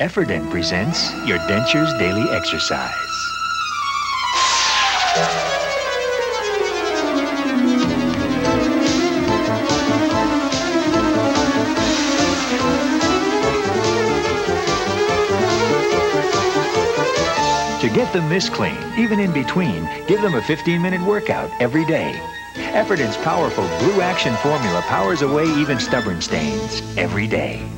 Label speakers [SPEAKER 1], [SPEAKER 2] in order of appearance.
[SPEAKER 1] Efferdent presents your denture's daily exercise. To get them this clean, even in between, give them a 15-minute workout every day. Efferdent's powerful Blue Action formula powers away even stubborn stains every day.